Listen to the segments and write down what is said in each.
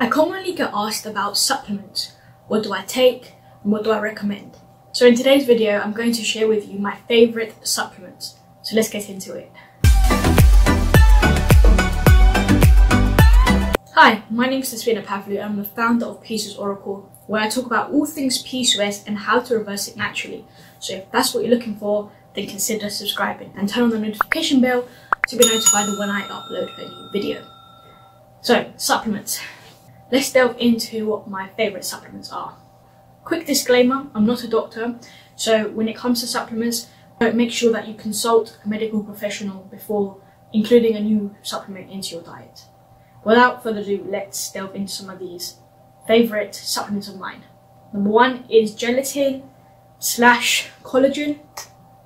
I commonly get asked about supplements. What do I take and what do I recommend? So in today's video, I'm going to share with you my favourite supplements. So let's get into it. Hi, my name is Despina Pavlou and I'm the founder of PCOS Oracle, where I talk about all things PCOS and how to reverse it naturally. So if that's what you're looking for, then consider subscribing and turn on the notification bell to be notified when I upload a new video. So, supplements. Let's delve into what my favourite supplements are. Quick disclaimer, I'm not a doctor, so when it comes to supplements, make sure that you consult a medical professional before including a new supplement into your diet. Without further ado, let's delve into some of these favourite supplements of mine. Number one is gelatin slash collagen.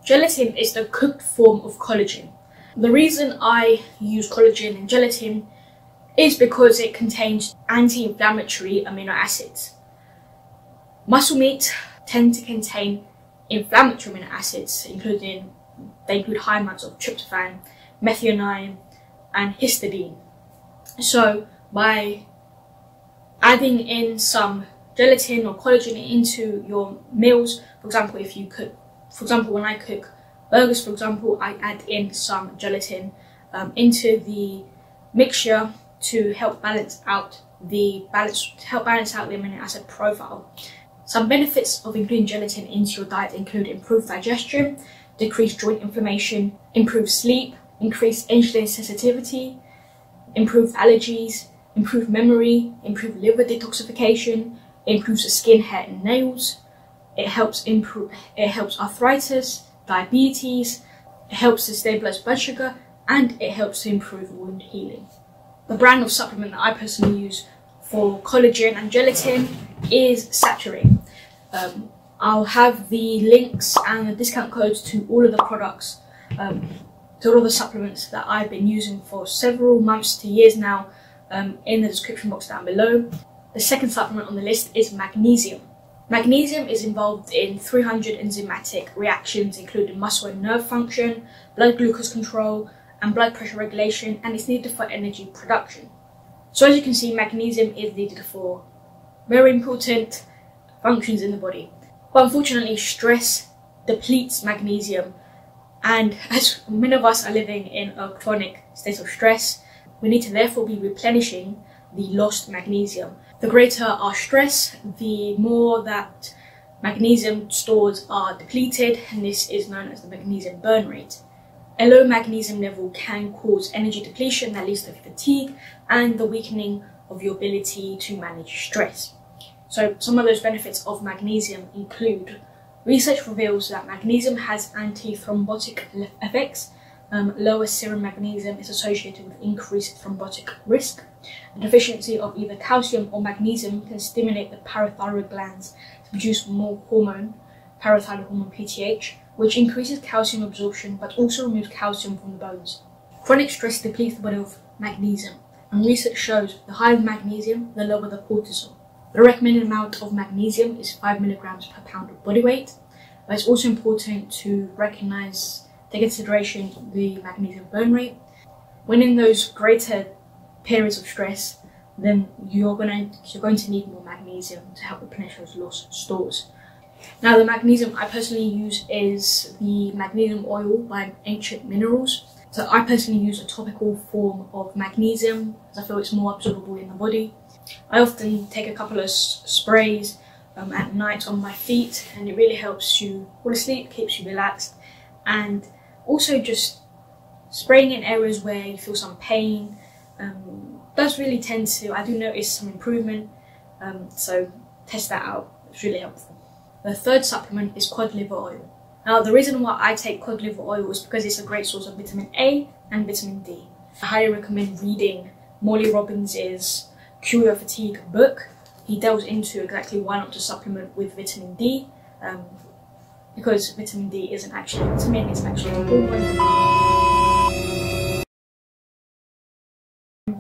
Gelatin is the cooked form of collagen. The reason I use collagen and gelatin is because it contains anti-inflammatory amino acids. Muscle meat tend to contain inflammatory amino acids, including they include high amounts of tryptophan, methionine, and histidine. So by adding in some gelatin or collagen into your meals, for example, if you cook, for example, when I cook burgers, for example, I add in some gelatin um, into the mixture to help balance out the balance help balance out the amino acid profile. Some benefits of including gelatin into your diet include improved digestion, decreased joint inflammation, improved sleep, increased insulin sensitivity, improved allergies, improved memory, improved liver detoxification, improves the skin, hair and nails. It helps improve it helps arthritis, diabetes, it helps to stabilize blood sugar and it helps to improve wound healing. The brand of supplement that I personally use for collagen and gelatin is Saturée. Um, I'll have the links and the discount codes to all of the products, um, to all of the supplements that I've been using for several months to years now um, in the description box down below. The second supplement on the list is magnesium. Magnesium is involved in 300 enzymatic reactions including muscle and nerve function, blood glucose control, and blood pressure regulation and it's needed for energy production. So as you can see, magnesium is needed for very important functions in the body. But unfortunately, stress depletes magnesium and as many of us are living in a chronic state of stress, we need to therefore be replenishing the lost magnesium. The greater our stress, the more that magnesium stores are depleted and this is known as the magnesium burn rate. A low magnesium level can cause energy depletion that leads to fatigue and the weakening of your ability to manage stress. So some of those benefits of magnesium include research reveals that magnesium has anti-thrombotic effects. Um, lower serum magnesium is associated with increased thrombotic risk. A deficiency of either calcium or magnesium can stimulate the parathyroid glands to produce more hormone, parathyroid hormone PTH, which increases calcium absorption but also removes calcium from the bones. Chronic stress depletes the body of magnesium, and research shows the higher the magnesium, the lower the cortisol. The recommended amount of magnesium is 5 milligrams per pound of body weight, but it's also important to recognize, take consideration the magnesium burn rate. When in those greater periods of stress, then you're gonna you're going to need more magnesium to help replenish those lost stores. Now the magnesium I personally use is the magnesium oil by Ancient Minerals. So I personally use a topical form of magnesium as I feel it's more absorbable in the body. I often take a couple of sprays um, at night on my feet and it really helps you fall asleep, keeps you relaxed and also just spraying in areas where you feel some pain um, does really tend to, I do notice some improvement um, so test that out, it's really helpful. The third supplement is cod liver oil. Now, the reason why I take cod liver oil is because it's a great source of vitamin A and vitamin D. I highly recommend reading Morley Robbins' Cure Your Fatigue book. He delves into exactly why not to supplement with vitamin D, um, because vitamin D isn't actually a vitamin, it's actually a hormone.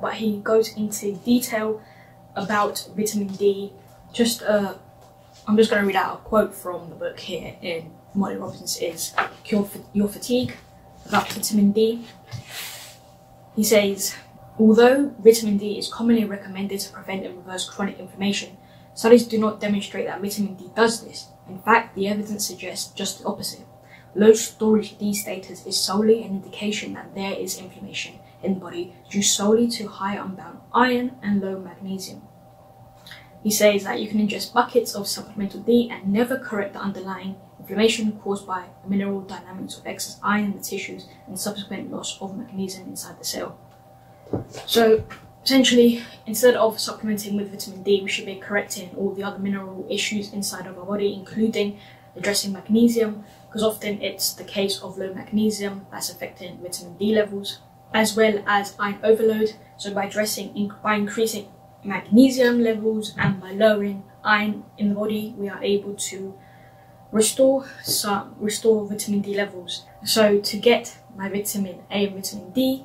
But he goes into detail about vitamin D, just uh, I'm just going to read out a quote from the book here in Morley Robbins's is Cure Your Fatigue about vitamin D. He says, Although vitamin D is commonly recommended to prevent and reverse chronic inflammation, studies do not demonstrate that vitamin D does this. In fact, the evidence suggests just the opposite. Low storage D status is solely an indication that there is inflammation in the body due solely to high unbound iron and low magnesium. He says that you can ingest buckets of supplemental D and never correct the underlying inflammation caused by mineral dynamics of excess iron in the tissues and subsequent loss of magnesium inside the cell. So essentially, instead of supplementing with vitamin D, we should be correcting all the other mineral issues inside of our body, including addressing magnesium, because often it's the case of low magnesium that's affecting vitamin D levels, as well as iron overload. So by addressing, by increasing magnesium levels and by lowering iron in the body, we are able to restore some restore vitamin D levels. So to get my vitamin A and vitamin D,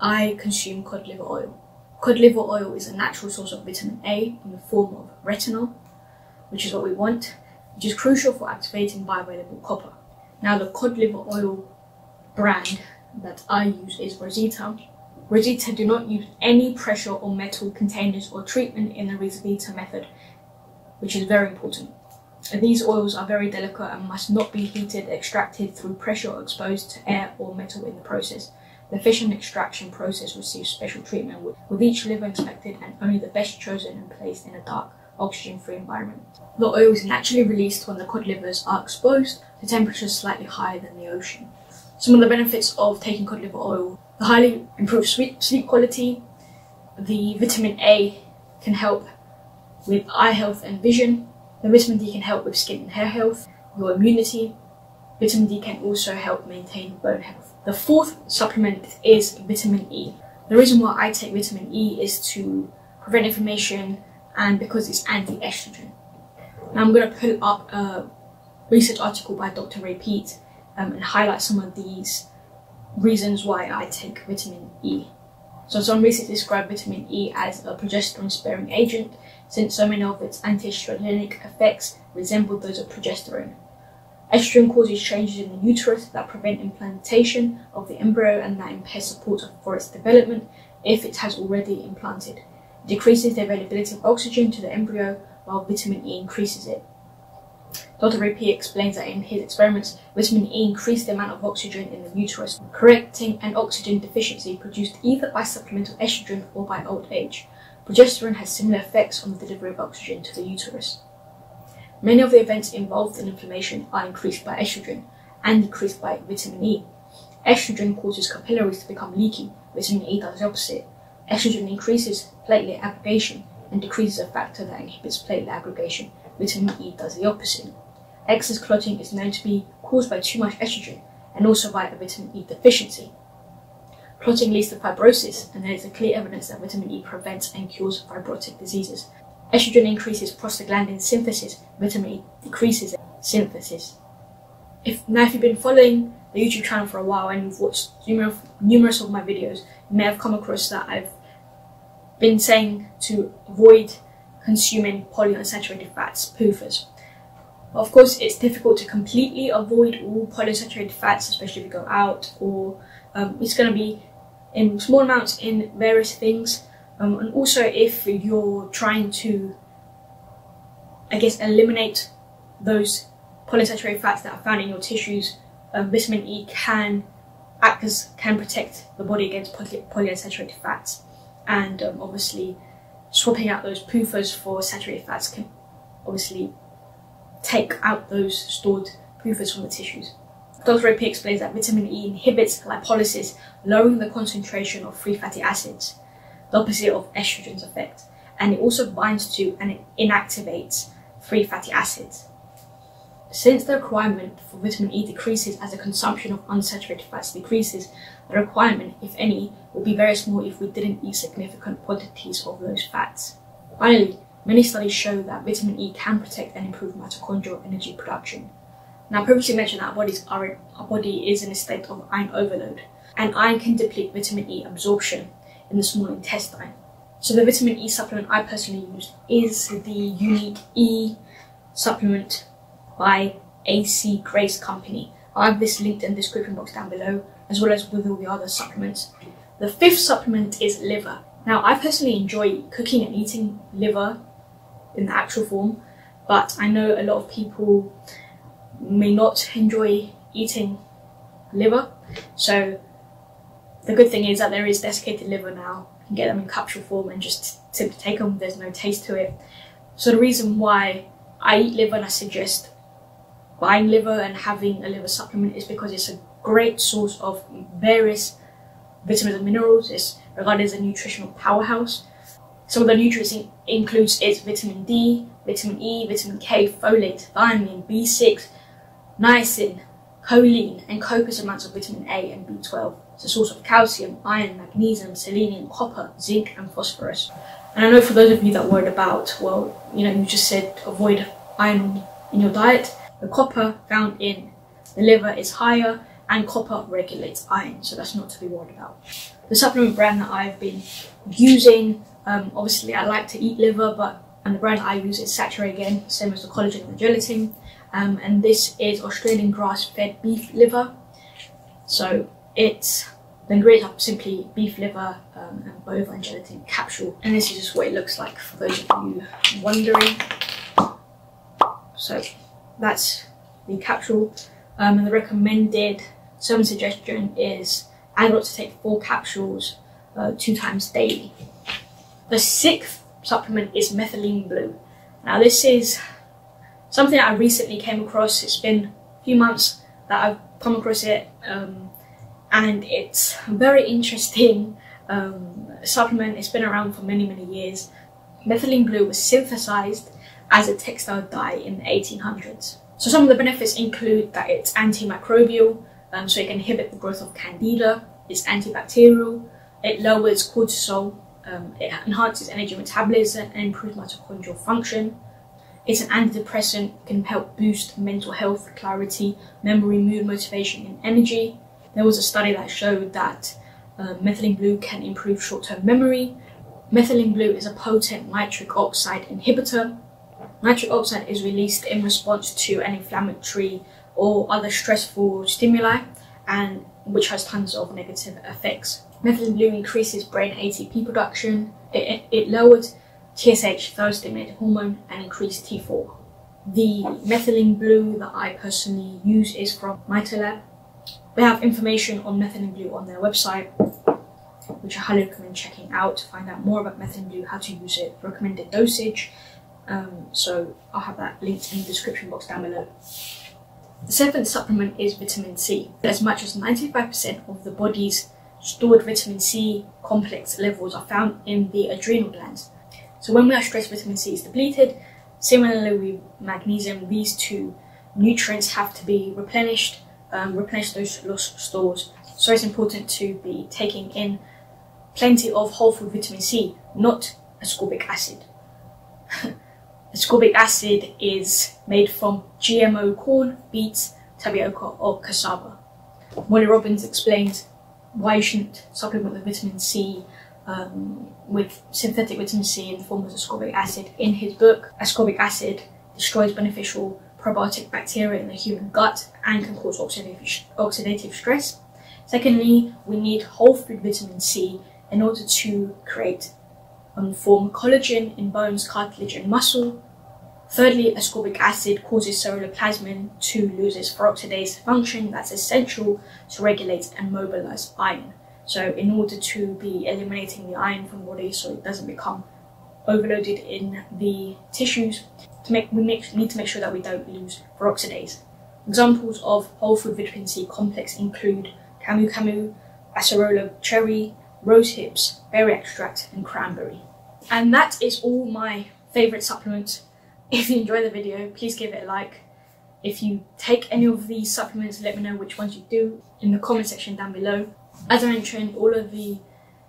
I consume cod liver oil. Cod liver oil is a natural source of vitamin A in the form of retinol, which is what we want, which is crucial for activating bioavailable copper. Now the cod liver oil brand that I use is Rosita. Rosita do not use any pressure or metal containers or treatment in the Rosita method, which is very important. These oils are very delicate and must not be heated, extracted through pressure or exposed to air or metal in the process. The fission extraction process receives special treatment with, each liver inspected and only the best chosen and placed in a dark, oxygen-free environment. The oil is naturally released when the cod livers are exposed to temperatures slightly higher than the ocean. Some of the benefits of taking cod liver oil, the highly improved sleep sleep quality, the vitamin A can help with eye health and vision, the vitamin D can help with skin and hair health, your immunity. Vitamin D can also help maintain bone health. The fourth supplement is vitamin E. The reason why I take vitamin E is to prevent inflammation and because it's anti-estrogen. Now I'm going to pull up a research article by Dr. Ray Peat um, and highlight some of these reasons why I take vitamin E. So some research describe vitamin E as a progesterone sparing agent since so many of its anti-estrogenic effects resemble those of progesterone. Estrogen causes changes in the uterus that prevent implantation of the embryo and that impair support for its development if it has already implanted. It decreases the availability of oxygen to the embryo while vitamin E increases it. Dr. Peat explains that in his experiments, vitamin E increased the amount of oxygen in the uterus, correcting an oxygen deficiency produced either by supplemental estrogen or by old age. Progesterone has similar effects on the delivery of oxygen to the uterus. Many of the events involved in inflammation are increased by estrogen and decreased by vitamin E. Estrogen causes capillaries to become leaky, vitamin E does the opposite. Estrogen increases platelet aggregation and decreases a factor that inhibits platelet aggregation, vitamin E does the opposite. Excess clotting is known to be caused by too much estrogen and also by a vitamin E deficiency. Clotting leads to fibrosis, and there is a clear evidence that vitamin E prevents and cures fibrotic diseases. Estrogen increases prostaglandin synthesis, vitamin E decreases synthesis. If now, if you've been following the YouTube channel for a while and you've watched numerous, numerous of my videos, you may have come across that I've been saying to avoid consuming polyunsaturated fats, PUFAs. Of course, it's difficult to completely avoid all polyunsaturated fats, especially if you go out, or um, it's going to be in small amounts in various things. Um, and also if you're trying to, I guess, eliminate those polyunsaturated fats that are found in your tissues, um, vitamin E can act as, can protect the body against poly polyunsaturated fats. And um, obviously swapping out those PUFAs for saturated fats can obviously take out those stored PUFAs from the tissues. Dr. Ray explains that vitamin E inhibits lipolysis, lowering the concentration of free fatty acids, the opposite of estrogen's effect, and it also binds to and inactivates free fatty acids. Since the requirement for vitamin E decreases as the consumption of unsaturated fats decreases, the requirement, if any, will be very small if we didn't eat significant quantities of those fats. Finally, many studies show that vitamin E can protect and improve mitochondrial energy production. Now, I previously mentioned that our, bodies are, our body is in a state of iron overload, and iron can deplete vitamin E absorption in the small intestine. So the vitamin E supplement I personally use is the Unique E supplement by AC Grace Company. I'll have this linked in the description box down below, as well as with all the other supplements. The fifth supplement is liver. Now, I personally enjoy cooking and eating liver in the actual form, but I know a lot of people may not enjoy eating liver. So the good thing is that there is desiccated liver now. You can get them in capsule form and just simply take them. There's no taste to it. So the reason why I eat liver and I suggest buying liver and having a liver supplement is because it's a great source of various vitamins and minerals. It's regarded as a nutritional powerhouse. Some of the nutrients includes its vitamin D, vitamin E, vitamin K, folate, thiamine, B6, niacin, choline, and copious amounts of vitamin A and B12. It's a source of calcium, iron, magnesium, selenium, copper, zinc, and phosphorus. And I know for those of you that worried about, well, you know, you just said avoid iron in your diet. The copper found in the liver is higher, and copper regulates iron, so that's not to be worried about. The supplement brand that I've been using, um, obviously I like to eat liver, but and the brand I use is Saturée again, same as the collagen and the gelatin. Um, and this is Australian grass-fed beef liver. So it's the ingredients are simply beef liver um, and bovine gelatin capsule. And this is just what it looks like for those of you wondering. So that's the capsule. Um, and the recommended serving suggestion is I adults to take four capsules uh, two times daily. The sixth supplement is methylene blue. Now this is something that I recently came across. It's been a few months that I've come across it, um, and it's a very interesting um, supplement. It's been around for many many years. Methylene blue was synthesized as a textile dye in the 1800s. So some of the benefits include that it's antimicrobial, um, so it can inhibit the growth of candida, it's antibacterial, it lowers cortisol, um, it enhances energy metabolism and improves mitochondrial function. It's an antidepressant, can help boost mental health, clarity, memory, mood, motivation, and energy. There was a study that showed that uh, methylene blue can improve short-term memory. Methylene blue is a potent nitric oxide inhibitor. Nitric oxide is released in response to an inflammatory or other stressful stimuli and which has tons of negative effects. Methylene blue increases brain ATP production, it, it, it lowers TSH, stimulating hormone, and increased T4. The methylene blue that I personally use is from Mitolab. They have information on methylene blue on their website, which I highly recommend checking out to find out more about methylene blue, how to use it, recommended dosage. Um, so I'll have that linked in the description box down below. The seventh supplement is vitamin C. As much as 95% of the body's stored vitamin C complex levels are found in the adrenal glands. So when we are stressed, vitamin C is depleted. Similarly with magnesium, these two nutrients have to be replenished, um, replenish those lost stores. So it's important to be taking in plenty of whole food vitamin C, not ascorbic acid. ascorbic acid is made from GMO corn, beets, tapioca or cassava. Morley Robbins explains why you shouldn't supplement with vitamin C um, with synthetic vitamin C in the form of ascorbic acid. In his book, ascorbic acid destroys beneficial probiotic bacteria in the human gut and can cause oxidative, oxidative stress. Secondly, we need whole food vitamin C in order to create and form collagen in bones, cartilage, and muscle. Thirdly, ascorbic acid causes ceruloplasmin to lose its peroxidase function that's essential to regulate and mobilize iron. So in order to be eliminating the iron from the body so it doesn't become overloaded in the tissues, to make, we make, need to make sure that we don't lose peroxidase. Examples of whole food vitamin C complex include camu camu, acerola cherry, rose hips, berry extract, and cranberry. And that is all my favourite supplements. If you enjoy the video, please give it a like. If you take any of these supplements, let me know which ones you do in the comment section down below. As I mentioned, all of the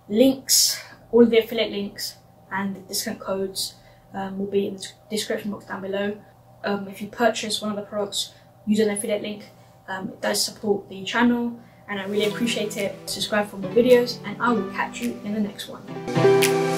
links, all of the affiliate links and the discount codes um, will be in the description box down below. Um, if you purchase one of the products using an affiliate link, um, it does support the channel and I really appreciate it. Subscribe for more videos and I will catch you in the next one.